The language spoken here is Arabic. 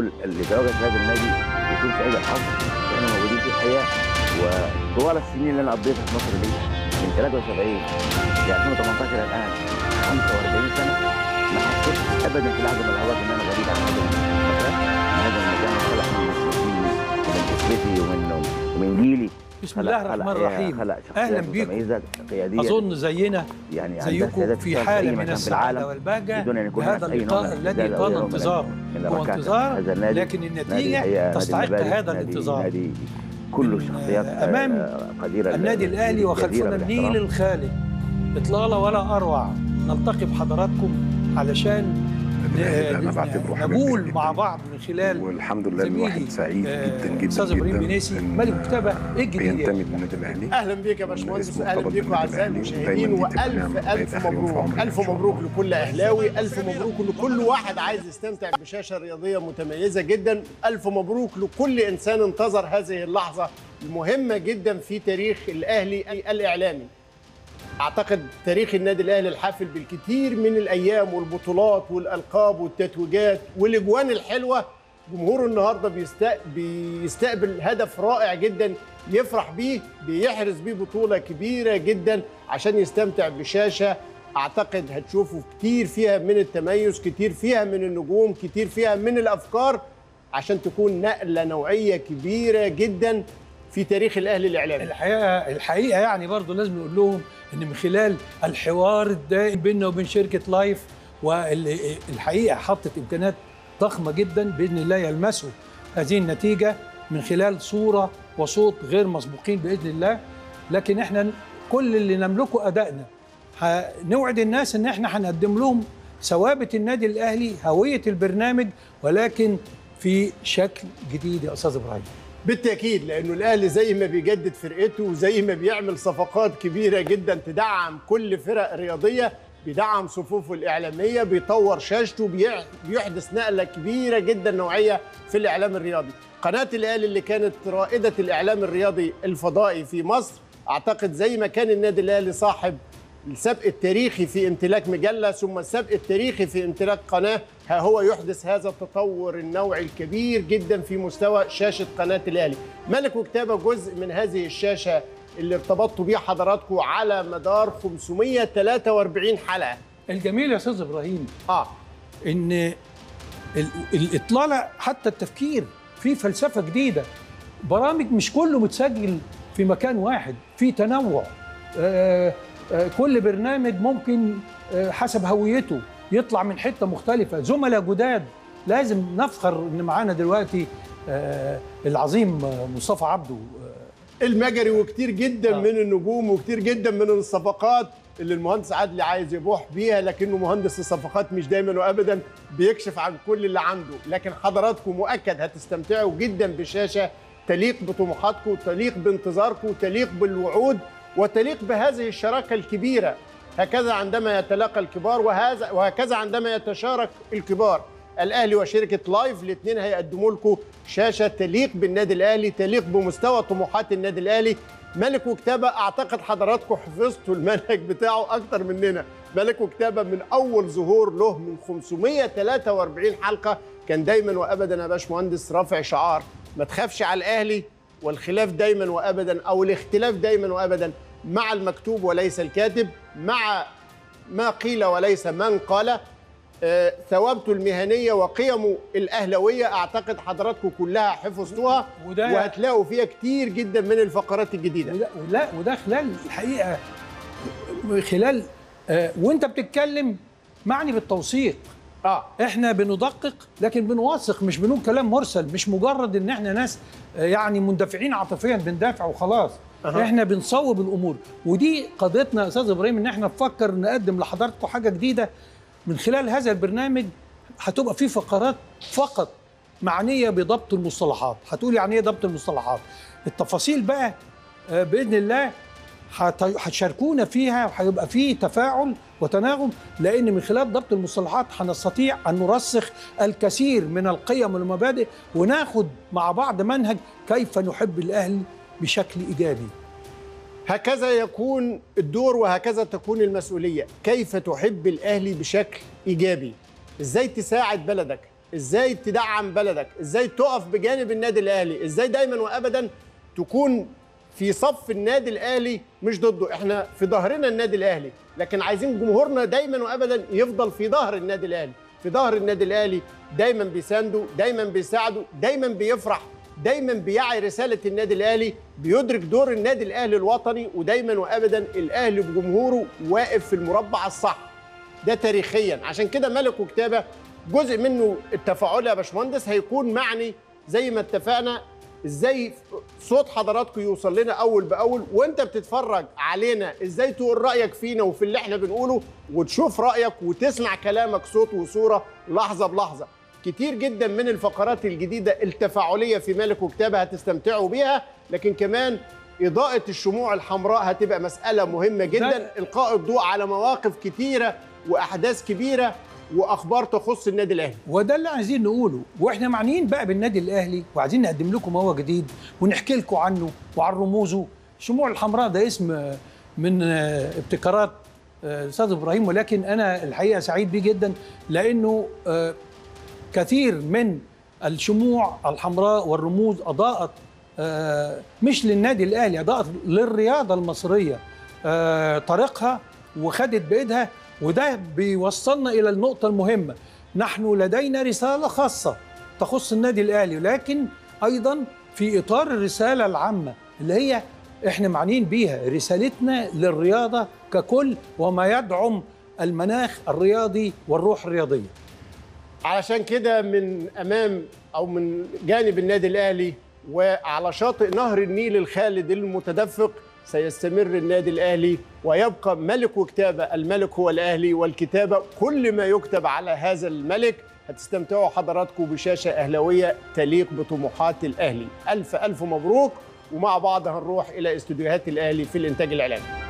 تواجد في هذا النادي يكون سعيد الحظ إحنا موجودين في الحياة وطوال السنين اللي أنا قضيتها في مصر دي من 73 ل 2018 الآن 45 سنة ما حسيت ابدا في لحظه من اللحظات إن أنا غريب عن هذا المكان. هذا المكان خلق من مسؤوليتي ومن اسرتي ومن ومن جيلي. بسم الله الرحمن الرحيم. خلق أهلا بيكم. أظن زينا يعني زيكم في حالة من السعادة والبهجه بهذا اللقاء الذي طال انتظاره هو. انتظار لكن النتيجة تستحق هذا الانتظار. نادي كله من- شخصيات أمام آه، قديرة النادي الأهلي وخلفنا. النيل الخالد إطلالة ولا أروع. نلتقي بحضراتكم علشان ن- بعتبره حاجة نقول مع جداً. بعض من خلال والحمد لله الواحد سعيد آه، جدا جدا أستاذ إبراهيم جدا بنيسي، ملك. إيه الجديد يا بينتمي للنادي الأهلي أهلا بيك يا باشمهندس أهلا بيكم اعزائي. المشاهدين وألف الف مبروك ألف. مبروك لكل أهلاوي ألف مبروك لكل واحد عايز يستمتع بشاشة رياضية متميزة جدا ألف مبروك لكل إنسان انتظر هذه اللحظة المهمة جدا في تاريخ الأهلي الإعلامي أعتقد تاريخ النادي الأهلي الحافل بالكثير من الأيام والبطولات والألقاب والتتويجات والأجوان الحلوة. جمهور النهارده بيست- بيستقبل هدف رائع جدا يفرح بيه بيحرز بيه بطولة كبيرة جدا عشان يستمتع بشاشة أعتقد هتشوفوا كتير فيها من التميز كتير فيها من النجوم كتير فيها من الأفكار عشان تكون نقلة نوعية كبيرة جدا في تاريخ الاهلي الإعلامي. الحقيقة الحقيقة يعني برضو لازم نقول لهم إن من خلال الحوار الدائم بيننا وبين شركة لايف والحقيقة حطت إمكانيات ضخمة جدا بإذن الله يلمسوا هذه النتيجة من خلال صورة وصوت غير مسبوقين بإذن الله. لكن إحنا كل اللي نملكه أدائنا هنوعد الناس إن إحنا هنقدم لهم ثوابت النادي الأهلي هوية البرنامج ولكن في شكل جديد يا أستاذ إبراهيم. بالتأكيد لأنه الأهلي زي ما بيجدد فرقته وزي ما بيعمل صفقات كبيرة جدا تدعم كل فرق رياضية بيدعم صفوفه الإعلامية بيطور شاشته بيحدث نقلة كبيرة جدا نوعية في الإعلام الرياضي. قناة الأهلي اللي كانت رائدة الإعلام الرياضي الفضائي في مصر أعتقد زي ما كان النادي الأهلي صاحب السبق التاريخي في امتلاك مجلة ثم السبق التاريخي في امتلاك قناة. ها هو يحدث هذا التطور النوعي الكبير جدا في مستوى شاشة قناة الأهلي. ملك وكتابة جزء من هذه الشاشة اللي ارتبطتوا بيها حضراتكم على مدار 543 حلقة. الجميل يا أستاذ إبراهيم. آه. إن ال- الإطلالة حتى التفكير في فلسفة جديدة. برامج مش كله متسجل في مكان واحد في تنوع. آه، كل برنامج ممكن آه، حسب هويته يطلع من حتة مختلفة. زملاء جداد لازم نفخر إن معانا دلوقتي آه، العظيم آه، مصطفى عبده. آه، المجري وكتير جدا آه. من النجوم وكتير جدا من الصفقات اللي المهندس عدلي عايز يبوح بيها لكنه مهندس الصفقات مش دايما وابدا بيكشف عن كل اللي عنده. لكن حضراتكم مؤكد هتستمتعوا جدا بشاشة تليق بطموحاتكم تليق بانتظاركم تليق بالوعود. وتليق بهذه الشراكة الكبيرة. هكذا عندما يتلاقى الكبار وهذا وهكذا عندما يتشارك الكبار. الأهلي وشركة لايف الاثنين هيقدموا لكم شاشة تليق بالنادي الأهلي تليق بمستوى طموحات النادي الأهلي. ملك وكتابة أعتقد حضراتكم حفظتوا المنهج بتاعه أكتر مننا. ملك وكتابة من أول ظهور له من 543 حلقة. كان دايما وابدا يا باشمهندس رافع شعار. ما تخافش على الأهلي والخلاف دايما وابدا أو الاختلاف دايما وابدا. مع المكتوب وليس الكاتب مع ما قيل وليس من قال. آه، ثوابته المهنية وقيمه الأهلوية أعتقد حضراتكم كلها حفظتوها وهتلاقوا فيها كتير جدا من الفقرات الجديدة. وده ولا وده خلال الحقيقة خلال آه، وأنت بتتكلم معني بالتوثيق. آه. إحنا بندقق لكن بنوثق مش بنقول كلام مرسل مش مجرد إن إحنا ناس آه، يعني مندفعين عاطفيا بندافع وخلاص. أها. إحنا بنصوب الأمور. ودي قضيتنا يا أستاذ إبراهيم إن إحنا نفكر نقدم لحضراتكم حاجة جديدة من خلال هذا البرنامج. هتبقى في فقرات فقط معنية بضبط المصطلحات. هتقول يعني إيه ضبط المصطلحات؟ التفاصيل بقى آه، بإذن الله هت- هتشاركونا فيها وهيبقى في تفاعل وتناغم لأن من خلال ضبط المصطلحات هنستطيع أن نرسخ الكثير من القيم والمبادئ وناخد مع بعض منهج كيف نحب الاهلي بشكل إيجابي. هكذا يكون الدور وهكذا تكون المسؤولية. كيف تحب الأهلي بشكل إيجابي؟ إزاي تساعد بلدك؟ إزاي تدعم بلدك؟ إزاي تقف بجانب النادي الأهلي؟ إزاي دايما وابدا تكون في صف النادي الأهلي مش ضده؟ إحنا في ظهرنا النادي الأهلي لكن عايزين جمهورنا دايما وابدا يفضل في ظهر النادي الأهلي. في ظهر النادي الأهلي دايما بيسانده دايما بيساعده دايما بيفرح. دايما بيعي رسالة النادي الأهلي بيدرك دور النادي الأهلي الوطني ودايما وابدا الأهلي بجمهوره واقف في المربع الصح. ده تاريخيا. عشان كده ملك وكتابة جزء منه التفاعل يا باشمهندس هيكون معني زي ما اتفقنا إزاي صوت حضراتكم يوصل لنا أول بأول وانت بتتفرج علينا إزاي تقول رأيك فينا وفي اللي إحنا بنقوله وتشوف رأيك وتسمع كلامك صوت وصورة لحظة بلحظة. كتير جدا من الفقرات الجديدة التفاعلية في ملك وكتابة هتستمتعوا بيها لكن كمان إضاءة الشموع الحمراء هتبقى مسألة مهمة جدا. إلقاء الضوء على مواقف كتيرة وأحداث كبيرة وأخبار تخص النادي الأهلي. وده اللي عايزين نقوله. وإحنا معنيين بقى بالنادي الأهلي وعايزين نقدم لكم هو جديد ونحكي لكم عنه وعن رموزه. الشموع الحمراء ده اسم من آه، ابتكارات آه، أستاذ إبراهيم ولكن أنا الحقيقة سعيد بيه جدا لأنه آه، كثير من الشموع الحمراء والرموز أضاءت آه، مش للنادي الأهلي أضاءت للرياضة المصرية آه، طريقها وخدت بإيدها وده بيوصلنا إلى النقطة المهمة. نحن لدينا رسالة خاصة تخص النادي الأهلي لكن أيضا في إطار الرسالة العامة اللي هي إحنا معنيين بيها رسالتنا للرياضة ككل وما يدعم المناخ الرياضي والروح الرياضية. علشان كده من أمام أو من جانب النادي الأهلي وعلى شاطئ نهر النيل الخالد المتدفق سيستمر النادي الأهلي ويبقى ملك وكتابة. الملك هو الأهلي والكتابة كل ما يكتب على هذا الملك. هتستمتعوا حضراتكم بشاشة أهلاوية تليق بطموحات الأهلي. ألف ألف مبروك ومع بعض هنروح إلى استوديوهات الأهلي في الإنتاج الإعلامي.